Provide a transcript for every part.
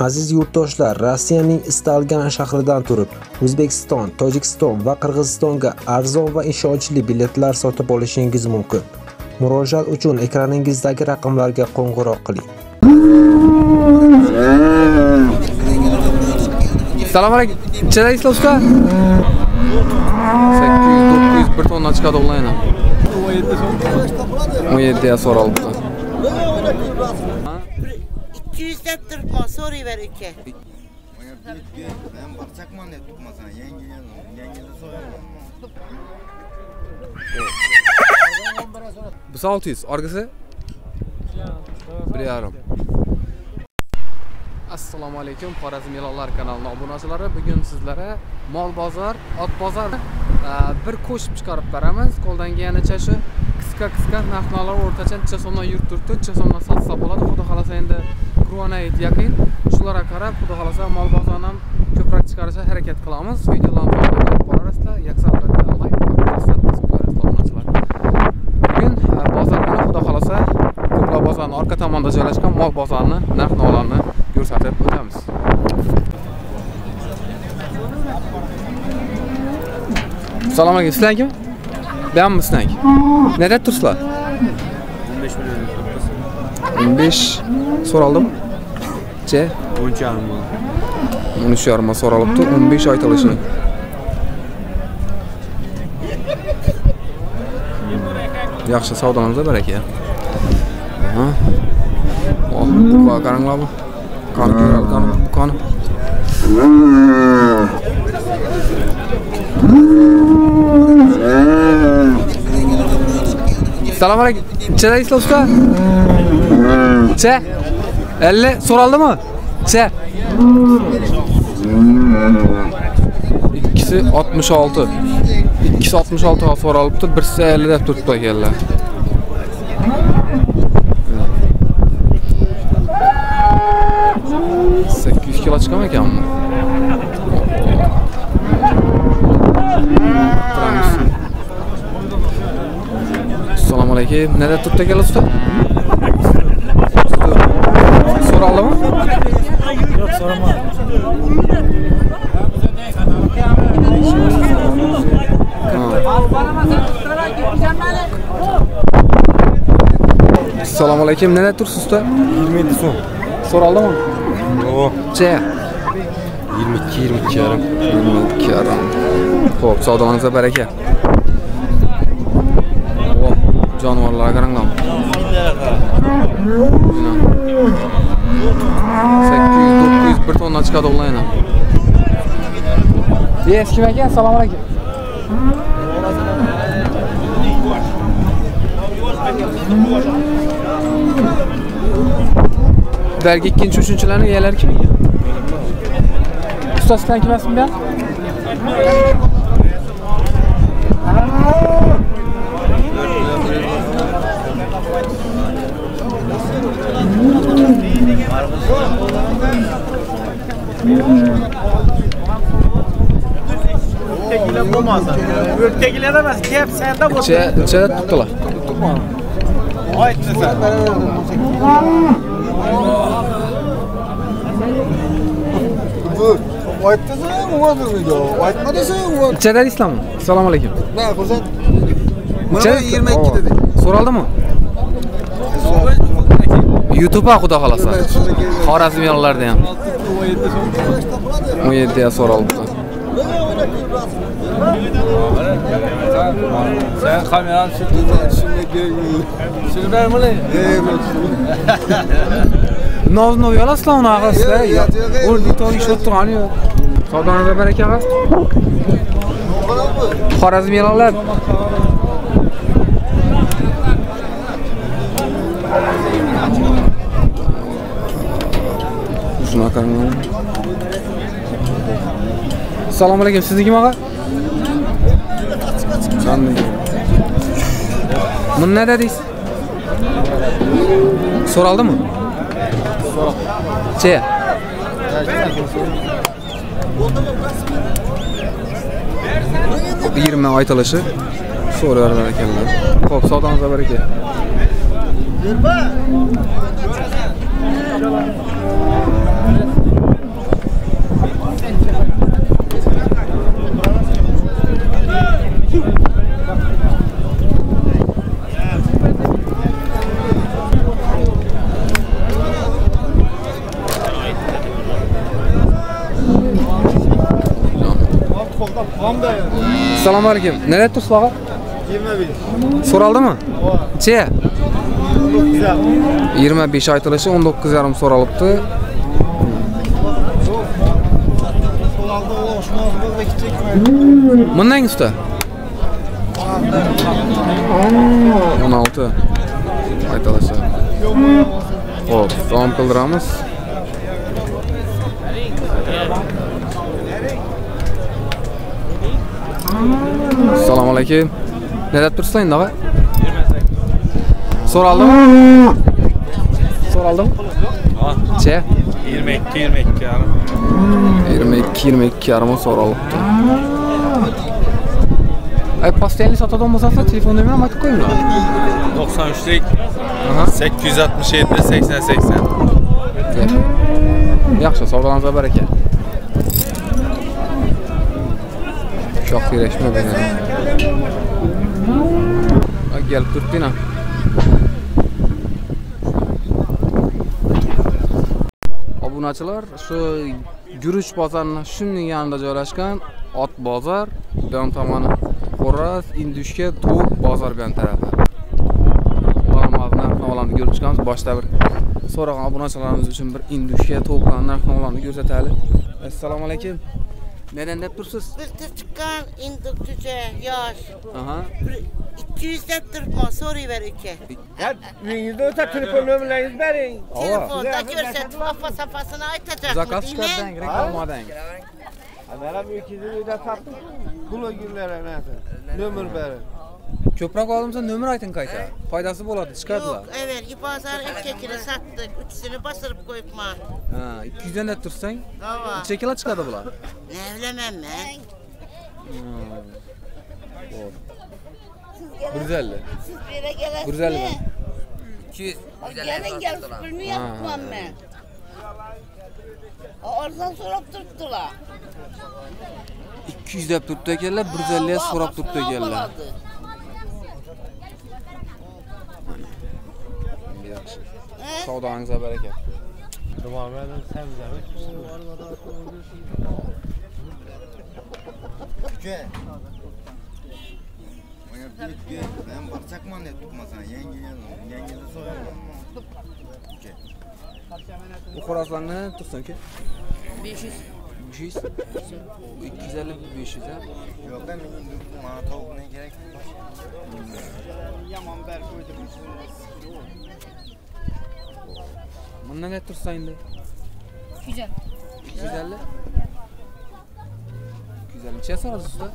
Aziz yurtdoshlar, Rossiyaning istalgan shahridan turib, O'zbekiston, Tojikiston va Qirg'izistonga arzon va ishonchli biletlar sotib olishingiz mumkin. Murojaat uchun ekraningizdagi raqamlarga qo'ng'iroq qiling. Assalomu alaykum. Chidaysizlar usta? 800 900 bir tonna chiqadi onlayn. 17 ya so'ralibdi. ikki deb turibman so'rayver uka. Men barchakman deb turibman yangi yangi, yangida so'rayman biz olti yuz orgisi bir yarim. Assalomu alaykum xorazm yilonlar kanalini obunachilari bugun sizlarga mol bozor ot bozor e, bir qo'shib chiqarib beramiz. Qo'ldan kelganicha shu qisqa qisqa o'rtacha necha so'mdan yurib turibdi necha so'mdan satsa bo'ladi xudo xohlasa endi kruvana et yaqin shularga qarab xudo xohlasa mol bozorni ham ko'proq chiqarishga harakat qilamiz ko'rib bugun bozor kuni xudo xohlasa ko'plab bozorni orqa tomonda joylashgan mol bozorini narx navolarni ko'rsatib o'tamiz assalomu alaykum sizlar kim Ben mi sizlar? Neda tursizlar? 15 milyon 15 so'raldim. Che, 13 yarım mı? 13 yarıma so'ralibdi, 15 aytilishi. Yaxshi savdolarimiz baraka. Ha. Oh, bu qaranglar bu. Qani ko'radi, Assalomu alaykum. Ichadaysizlar usta? Cha. Alla so'raldimi? mı? Çe? İkisi 66. 2si 66 ga so'ralibdi, 1si 50 deb turibdi ekanlar. sakkiz yuz kilo mı? Alaykum. Neda turibdi ekanlar usta? So'raldimi? Yok sorma. Assalomu alaykum. Neda tursiz usta? 27 son. So'raldimi? Yok. Che. 22 22 yarım. 22 yarim. Xo'p, savdolaringizga baraka. Jonivorlarga qaranglar. Mana. 800 900 bir tonna chiqadi onlayn. Yes, kim ekan? Assalomu alaykum. Belki ikkinchi, uchinchilarni egalari kim ekan? Ustasidan kim emasmi bu? uydagilar emas gap senda bo'ldi ichida tutdilar oy tusan ayt desa uvadi uyda aytma İslam assalomu alaykum. Na xursand. Mana yigirma ikkida so'raldimi? Youtube xudo xohlasa. Xorazm yo'llarida ham. O'n yettiga so'ralibdi Sen kameranı sürdün. Şimdi gel. Sür ver mi lan? Noz no yolasizlar uni ag'asizlar. Yo'q, yo'q, yo'q. O'rni to'y ishlab turgani yo'q. Savdoningizga baraka ag'as. Xorazm yo'llar. Shunaqa. Assalomu alaykum. Sizniki og'a? Munnada deysiz so'raldimi so'raldi che yigirma aytilishi so'rayvergan ekanlar ho'p savdongizda baraka Thank you. Assalomu alaykum nima tursiz og'a 21. so'raldimi Güzel. 25 aytilishi 19 yarim so'ralibdi bundan usta 16 aytilishi ho'p davom qildiramiz assalomu alaykum. Deb tursiz endi og'a so'raldimi so'raldimi che 22 22 yarım. 22 22 yarım so'ralibdi ay postoyanli sotadigan bo'lsa telefon nomerini aytib qo'yinglar 93'lik Aha. 867 80 80. yaxshi savdolaringizga baraka Ciocchi resmi bene. Oggi al Turtina. Obunachilar shu Guruch bozorni shuning yanında joylashgan Ot bozor, bilan tomoni Xoraz, Indushka, tovuq bozor bilan tarafi. narxni ko'rib chiqamiz. Boshda bir so'ragan obunachilarimiz uchun bir Indushka, To'q narxni ko'rsataylik. Assalomu alaykum. Nedan deb tursiz Bir tır çıkan indik cüce yaş. aha Bir 200 dep durma soruyor ülke. Ya yüzde öte telefon numarayı verin. Telefonda görset kafa safhasını aytacak mı değil mi? reklamadang Adara bir ikisi de sattım. Kula günlere neyse. Nömür verin. Ko'proq olimsa nomer ayting qayta foydasi bo'ladi chiqadilar Yok evet pazar ülkekini sattık. Üçsünü basırıp koyma. ha 200 dan deb tursang Hava. necha kilo chiqadi bular Ne bilemem ben. bir yuz ellik Siz bir yere gelesiniz. bir yuz ellik gel süpürünü yapmam ben. Oradan sorup tuttular. 200 deb turibdi ekanlar bir yuz ellikga so'rab turibdi ekanlar yaxshi savdongizga baraka Numaranı sen demek. Küçük. Oya büyük büyük. Ben bakacakman diye tutmasan. Yenge yanım. Yenge de soyamam. Küçük. bu xo'rozlarni tursinki 500 500 250 500 ha Yok ben bana tavuk ne gerek? Yaman ber koydum. Bundan ne tursa endi Güzel. 250 250 necha so'rasiz usta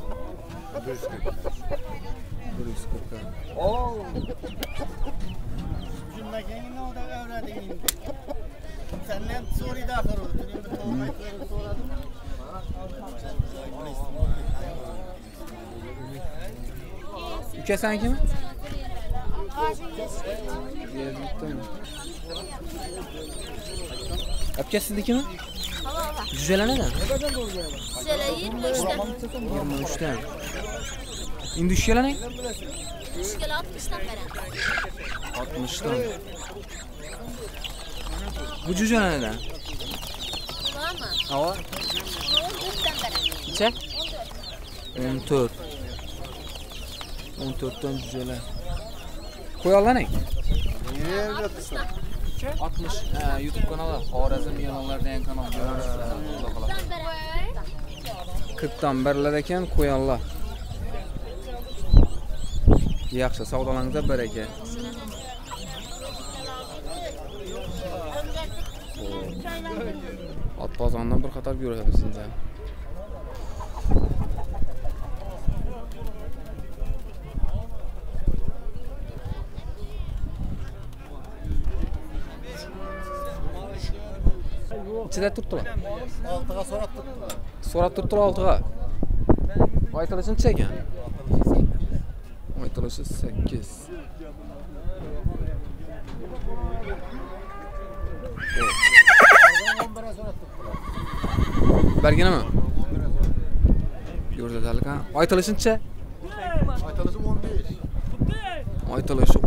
140 ha. Oo. Cümlekenin o da öğrendin. Senden soruyu da akar oldu. Şimdi tavuk soradım. uka senikimi Yezlikdami? Aka siznikimi? Jujalar neda? Güzel 25'ten. 23 dan. Indushkalar ne? Güzel 60'tan veren. 60 dan. Bu jujalar neda? Var mı? Hava 14'ten veren. necha? 14. 14 dan jujalar. qo'yollaning oltmish youtube kanali xorazm yolonlar degan kanal. Qirqdan birlar ekan qo'yonlar yaxshi savdolangizlar bir aka. Ot bozoridan bir qator yuramiz endi sizlar. Ichida turibdilar. Altıga sorattık. So'rab turibdilar oltiga. Aytilishi necha ekan? Aytilishi 8. Berginami? Ko'rsatalik ha. Aytilishi necha? Aytalışım 15. Aytilishi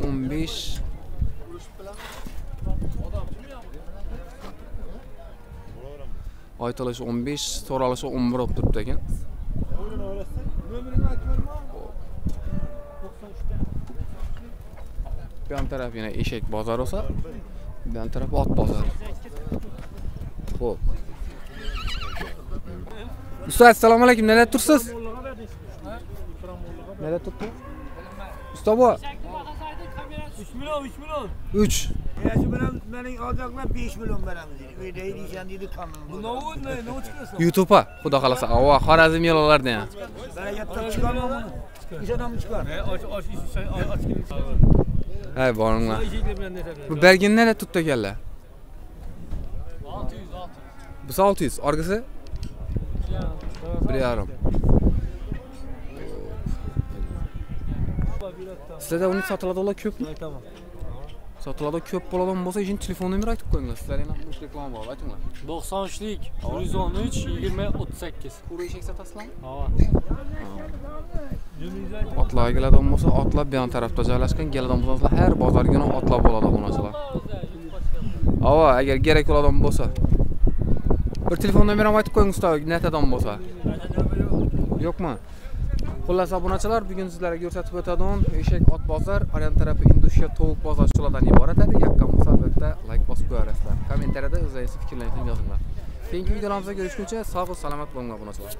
oytilishi o'n besh so'ralishi o'n bir bo'lib turibdi ekan. Bu ham taraf yana eshak bozori bo'lsa bu ham taraf ot bozori ho'p ustoz assalomu alaykum. Nerada turibsiz? Nerada turibdi? Usta bu 3 million 3 million. 3 Yaşı bilen benim alacaklar 5 milyon veremiz dedi. Öyle değil diyeceğim dedi kanun. Bu ne oldu ne? Ne çıkıyorsun? YouTube'a xudo xolasa. Ava Xorazm yo'llardan ham. Aç şey aç aç gibi. Hay boringlar. Bu belgini nerada tutdi ekanlar? 600 600. Biz 600, orqasi 1.5. Sizlarda uning sotiladiganlar ko'pmi? Tamam. Sotiladigan ko'p bo'ladigan bo'lsa, ishini telefon nomerini aytib qo'yinglar. Sizlar ham uch reklama bor, aytinglar. 93'lik 113 20 38. Quru eshak sotasizlarmi? Hava. Otlarga keladigan bo'lsa, otlar bu yon tarafda joylashgan. Keladigan bo'lsa, har bozorga otlar bo'ladi obunachilar. Ava, agar kerak bo'ladigan bo'lsa. Bir telefon nomerini aytib qo'ying usta, netadan bo'lsa. Yo'qmi? Xullas obunachilar, bugun sizlarga ko'rsatib o'tadigan eshak ot bozor, Orient tarafi Indushiya tovuq bozor shulardan iborat edi. yoqqan bo'lsa albatta like bosib qo'yasizlar. Kommentariyada o'zlaringizni fikrlaringizni yozinglar. Keyingi videolarimizda ko'rishguncha sog' va salomat bo'linglar obunachilar.